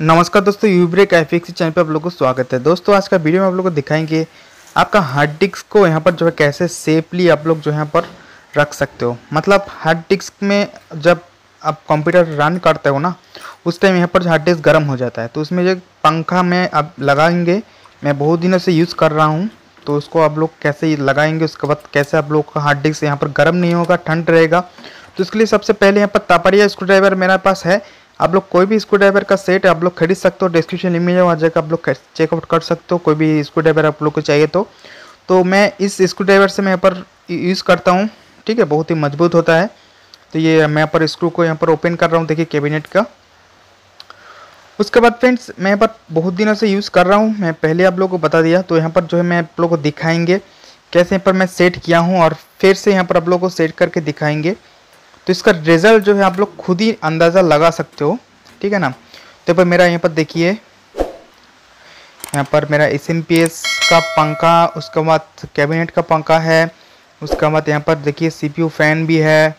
नमस्कार दोस्तों you break affix channel पे आप लोगों को स्वागत है। दोस्तों, आज का वीडियो में आप लोगों को दिखाएँगे आपका हार्ड डिस्क को यहाँ पर जो है कैसे सेफली आप लोग जो यहाँ पर रख सकते हो। मतलब हार्ड डिस्क में जब आप कंप्यूटर रन करते हो ना, उस टाइम यहाँ पर हार्ड डिस्क गर्म हो जाता है। तो उसमें जो पंखा में आप लगाएँगे, मैं बहुत दिनों से यूज़ कर रहा हूँ तो उसको आप लोग कैसे लगाएँगे, उसके बाद कैसे आप लोग का हार्ड डिस्क यहाँ पर गर्म नहीं होगा, ठंड रहेगा। तो इसके लिए सबसे पहले यहाँ पर तापरिया स्क्रू ड्राइवर मेरे पास है। आप लोग कोई भी स्क्रू ड्राइवर का सेट आप लोग खरीद सकते हो डिस्क्रिप्शन लिंक में वहाँ जाकर आप लोग चेकआउट कर सकते हो, कोई भी स्क्रू ड्राइवर आप लोग को चाहिए तो। तो मैं इस स्क्रू ड्राइवर से मैं यहाँ पर यूज़ करता हूँ, ठीक है, बहुत ही मज़बूत होता है। तो ये मैं यहाँ पर स्क्रू को यहाँ पर ओपन कर रहा हूँ, देखिए कैबिनेट का। उसके बाद फ्रेंड्स मैं यहाँ पर बहुत दिनों से यूज़ कर रहा हूँ, मैं पहले आप लोगों को बता दिया तो यहाँ पर जो है मैं आप लोगों को दिखाएँगे, कैसे यहाँ पर मैं सेट किया हूँ और फिर से यहाँ पर आप लोगों को सेट करके दिखाएँगे। तो इसका रिज़ल्ट जो है आप लोग खुद ही अंदाज़ा लगा सकते हो, ठीक है ना? तो पर मेरा यहाँ पर देखिए, यहाँ पर मेरा एस का पंखा, उसके बाद कैबिनेट का पंखा है, उसके बाद यहाँ पर देखिए सीपीयू फ़ैन भी है,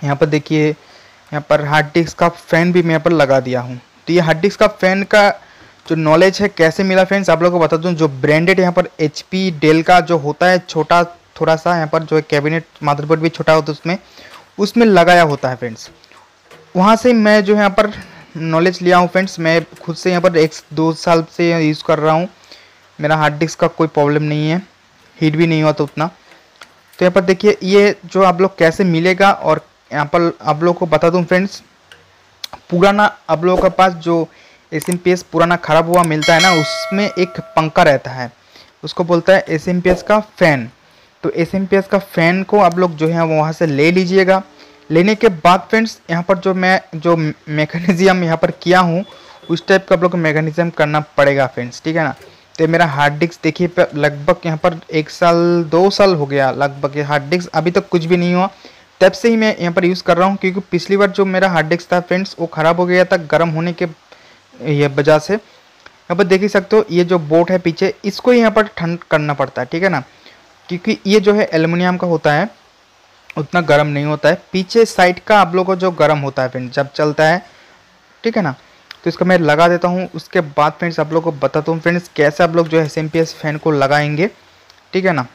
यहाँ पर देखिए, यहाँ पर हार्ड डिस्क का फ़ैन भी मैं यहाँ पर लगा दिया हूँ। तो ये हार्ड डिस्क का फ़ैन का जो नॉलेज है, कैसे मिला फ्रेंड्स आप लोगों को बता दूँ, जो ब्रांडेड यहाँ पर एचपी डेल का जो होता है, छोटा, थोड़ा सा यहाँ पर जो है कैबिनेट मादरबोर्ड भी छोटा होता है उसमें उसमें लगाया होता है फ्रेंड्स वहाँ से मैं जो यहाँ पर नॉलेज लिया हूँ फ्रेंड्स मैं खुद से यहाँ पर एक दो साल से यूज़ कर रहा हूँ. मेरा हार्ड डिस्क का कोई प्रॉब्लम नहीं है. हीट भी नहीं हुआ तो उतना. तो यहाँ पर देखिए, ये जो आप लोग कैसे मिलेगा और यहाँ पर आप लोग को बता दूँ फ्रेंड्स पुराना आप लोगों के पास जो एस पुराना ख़राब हुआ, मिलता है ना, उसमें एक पंखा रहता है. उसको बोलता है एस का फ़ैन तो एसएमपीएस का फ़ैन को आप लोग जो है वहाँ से ले लीजिएगा। लेने के बाद फ्रेंड्स यहाँ पर जो मैं, जो मैकेनिज़्म यहाँ पर किया हूँ, उस टाइप का आप लोग मैकेनिज़्म करना पड़ेगा फ्रेंड्स ठीक है ना? तो मेरा हार्ड डिस्क देखिए लगभग यहाँ पर एक साल, दो साल हो गया लगभग ये हार्ड डिस्क अभी तक कुछ भी नहीं हुआ। तब से ही मैं यहाँ पर यूज़ कर रहा हूँ, क्योंकि पिछली बार जो मेरा हार्ड डिस्क था फ्रेंड्स वो ख़राब हो गया था गर्म होने के ये वजह से। यहाँ पर देख ही सकते हो, ये जो बोट है पीछे, इसको यहाँ पर ठंड करना पड़ता है, ठीक है ना? क्योंकि ये जो है एलुमिनियम का होता है, उतना गर्म नहीं होता है। पीछे साइड का आप लोग को जो गर्म होता है फ्रेंड्स, जब चलता है, ठीक है ना? तो इसको मैं लगा देता हूँ, उसके बाद फ्रेंड्स आप लोग को बताता हूँ फ्रेंड्स कैसे आप लोग जो है एस फ़ैन को लगाएँगे, ठीक है ना?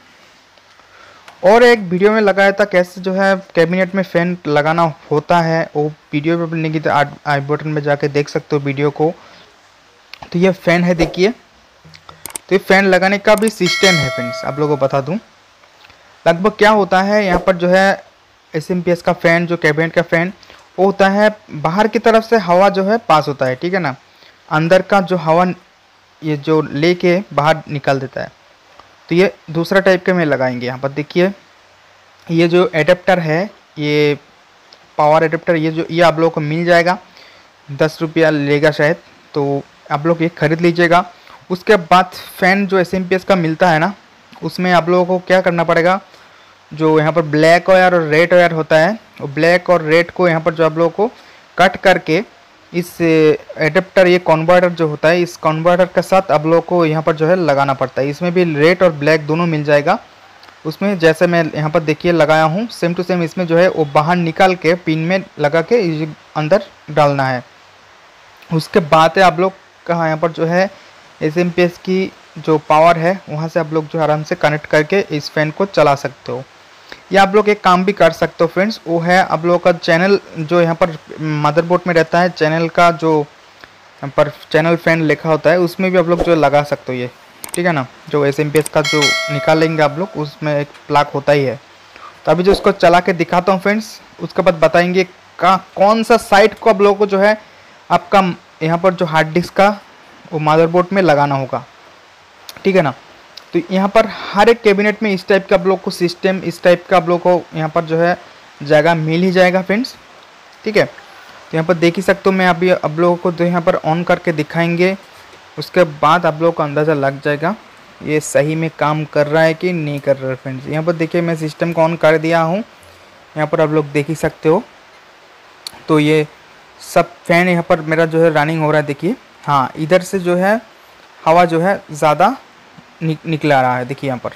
और एक वीडियो में लगाया था कैसे जो है कैबिनेट में फ़ैन लगाना होता है, वो वीडियो पे नहीं की आई बटन में जाके देख सकते हो वीडियो को। तो ये फ़ैन है, देखिए। तो ये फ़ैन लगाने का भी सिस्टम है फ्रेंड्स आप लोगों को बता दूँ। लगभग क्या होता है, यहाँ पर जो है एस का फ़ैन जो कैबिनेट का फ़ैन वो होता है बाहर की तरफ़ से हवा जो है पास होता है, ठीक है ना? अंदर का जो हवा, ये जो लेके बाहर निकाल देता है। तो ये दूसरा टाइप के में लगाएँगे, यहाँ पर देखिए। ये जो एडेप्टर है, ये पावर एडेप्टर ये जो, ये आप लोगों को मिल जाएगा, दस रुपया लेगा शायद तो आप लोग ये खरीद लीजिएगा। उसके बाद फ़ैन जो एस का मिलता है ना, उसमें आप लोगों को क्या करना पड़ेगा? जो यहाँ पर ब्लैक वायर और रेड वायर होता है, वो ब्लैक और रेड को यहाँ पर जो आप लोगों को कट करके इस एडेप्टर ये कन्वर्टर जो होता है, इस कन्वर्टर के साथ आप लोगों को यहाँ पर जो है लगाना पड़ता है। इसमें भी रेड और ब्लैक दोनों मिल जाएगा। उसमें जैसे मैं यहाँ पर देखिए लगाया हूँ सेम टू सेम इसमें जो है वो बाहर निकाल के पिन में लगा के अंदर डालना है। उसके बाद आप लोग कहाँ यहाँ पर जो है एस एम पी एस की जो पावर है, वहाँ से आप लोग जो आराम से कनेक्ट करके इस फ़ैन को चला सकते हो। या आप लोग एक काम भी कर सकते हो फ्रेंड्स वो है आप लोगों का चैनल जो यहाँ पर मदरबोर्ड में रहता है चैनल का जो, यहाँ पर चैनल फ़ैन लिखा होता है, उसमें भी आप लोग जो लगा सकते हो ये। ठीक है ना? जो एस एम पी एस का जो निकालेंगे आप लोग, उसमें एक प्लाक होता ही है। तो अभी जो उसको चला के दिखाता हूँ फ्रेंड्स उसके बाद बताएँगे का, कौन सा साइट को आप लोगों को जो है, आपका यहाँ पर जो हार्ड डिस्क का वो मदरबोर्ड में लगाना होगा। ठीक है ना? तो यहाँ पर हर एक कैबिनेट में इस टाइप का आप को सिस्टम इस टाइप का आप लोग को यहाँ पर जो है जगह मिल ही जाएगा फ्रेंड्स ठीक है? तो यहाँ पर देख ही सकते हो मैं अभी आप लोगों को जो यहाँ पर ऑन करके दिखाएँगे। उसके बाद आप लोगों को अंदाज़ा लग जाएगा ये सही में काम कर रहा है कि नहीं कर रहा है फ्रेंड्स यहाँ पर देखिए मैं सिस्टम को ऑन कर दिया हूँ। यहाँ पर आप लोग देख ही सकते हो। तो ये सब फ़ैन यहाँ पर मेरा जो है रनिंग हो रहा है, देखिए। हाँ इधर से जो है हवा जो है ज़्यादा निक, निकला रहा है देखिए यहाँ पर।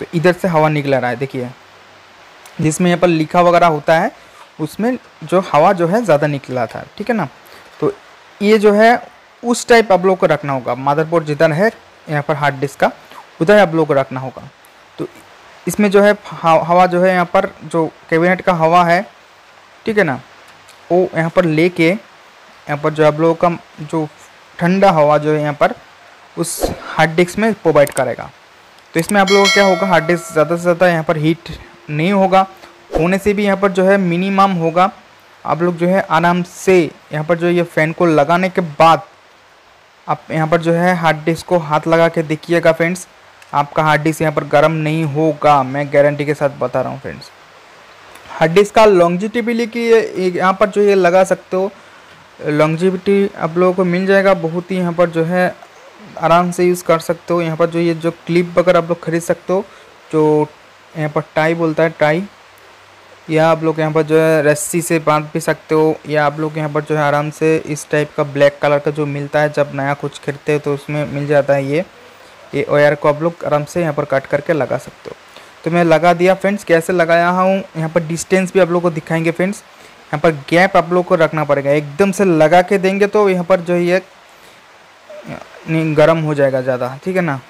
तो इधर से हवा निकला रहा है देखिए। जिसमें यहाँ पर लिखा वगैरह होता है उसमें जो हवा जो है ज़्यादा निकला था ठीक है ना? तो ये जो है उस टाइप आप लोग को रखना होगा। मदरबोर्ड जिधर है यहाँ पर हार्ड डिस्क का उधर आप लोग को रखना होगा। तो इसमें जो है हवा जो है यहाँ पर जो कैबिनेट का हवा है ठीक है ना? वो यहाँ पर लेके यहाँ पर जो आप लोगों का जो ठंडा हवा जो है यहाँ पर, उस हार्ड डिस्क में प्रोवाइड करेगा। तो इसमें आप लोगों का क्या होगा हार्ड डिस्क ज़्यादा से ज़्यादा यहाँ पर हीट नहीं होगा। होने से भी यहाँ पर जो है मिनिमम होगा। आप लोग जो है आराम से यहाँ पर जो ये फ़ैन को लगाने के बाद आप यहाँ पर जो है हार्ड डिस्क को हाथ लगा के देखिएगा फ्रेंड्स आपका हार्ड डिस्क यहाँ पर गर्म नहीं होगा, मैं गारंटी के साथ बता रहा हूँ फ्रेंड्स हार्ड डिस्क का लॉन्जिटिबिलिटी यहाँ पर जो ये लगा सकते हो। लॉन्जिविटी आप लोगों को मिल जाएगा, बहुत ही यहाँ पर जो है आराम से यूज़ कर सकते हो। यहाँ पर जो ये जो क्लिप वगैरह आप लोग खरीद सकते हो, जो यहाँ पर टाई बोलता है टाई या आप लोग यहाँ पर जो है रस्सी से बाँध भी सकते हो, या आप लोग यहाँ पर जो है आराम से इस टाइप का ब्लैक कलर का जो मिलता है, जब नया कुछ खरीदते हो तो उसमें मिल जाता है ये। ये वायर को आप लोग आराम से यहाँ पर कट करके लगा सकते हो। तो मैं लगा दिया फ्रेंड्स कैसे लगाया हूँ, यहाँ पर डिस्टेंस भी आप लोग को दिखाएँगे फ्रेंड्स यहाँ पर गैप आप लोग को रखना पड़ेगा। एकदम से लगा के देंगे तो यहाँ पर जो है गर्म हो जाएगा ज़्यादा, ठीक है ना?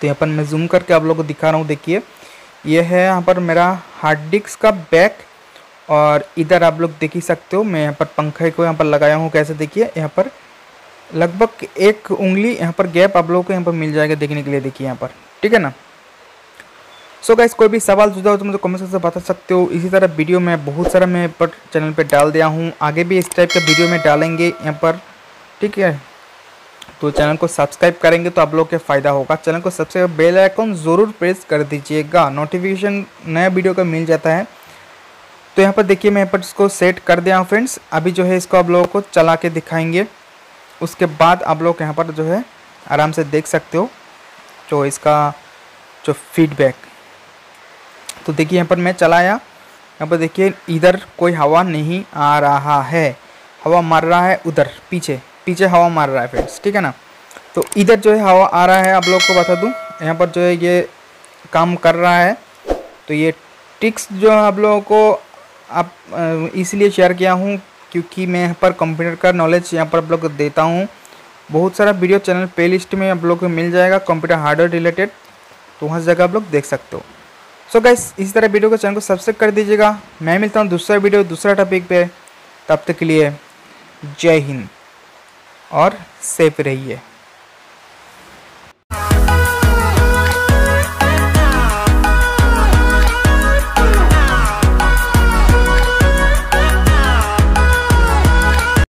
तो यहाँ पर मैं जूम करके आप लोग को दिखा रहा हूँ, देखिए। ये है यहाँ पर मेरा हार्ड डिस्क का बैक और इधर आप लोग देख ही सकते हो, मैं यहाँ पर पंखे को यहाँ पर लगाया हूँ, कैसे देखिए, यहाँ पर लगभग एक उंगली यहाँ पर गैप आप लोगों को यहाँ पर मिल जाएगा देखने के लिए, देखिए यहाँ पर, ठीक है ना? सो गाइस कोई भी सवाल, सुझाव तो मुझे कमेंट से बता सकते हो। इसी तरह वीडियो में बहुत सारा मैं पर चैनल पे डाल दिया हूँ। आगे भी इस टाइप का वीडियो में डालेंगे यहाँ पर। ठीक है? तो चैनल को सब्सक्राइब करेंगे तो आप लोग के फ़ायदा होगा। चैनल को सबसे बेल आइकॉन ज़रूर प्रेस कर दीजिएगा। नोटिफिकेशन नया वीडियो का मिल जाता है। तो यहाँ पर देखिए मैं यहाँ पर इसको सेट कर दिया हूँ फ्रेंड्स अभी जो है इसको आप लोगों को चला के दिखाएँगे। उसके बाद आप लोग यहाँ पर जो है आराम से देख सकते हो। जो इसका जो फीडबैक तो देखिए यहाँ पर मैं चलाया। यहाँ पर देखिए, इधर कोई हवा नहीं आ रहा है। हवा मार रहा है उधर, पीछे पीछे हवा मार रहा है फ्रेंड्स ठीक है ना? तो इधर जो है हवा आ रहा है, आप लोग को बता दूँ, यहाँ पर जो है ये काम कर रहा है। तो ये टिक्स जो है आप लोगों को आप इसलिए शेयर किया हूँ क्योंकि मैं यहाँ पर कंप्यूटर का नॉलेज यहाँ पर आप लोग को देता हूँ। बहुत सारा वीडियो चैनल प्ले लिस्ट में आप लोग को मिल जाएगा कंप्यूटर हार्डवेयर रिलेटेड तो वहाँ जगह आप लोग देख सकते हो। सो गाइस इसी तरह वीडियो को चैनल को सब्सक्राइब कर दीजिएगा। मैं मिलता हूँ दूसरा वीडियो, दूसरा टॉपिक पे। तब तक के लिए जय हिंद और सेफ़ रहिए।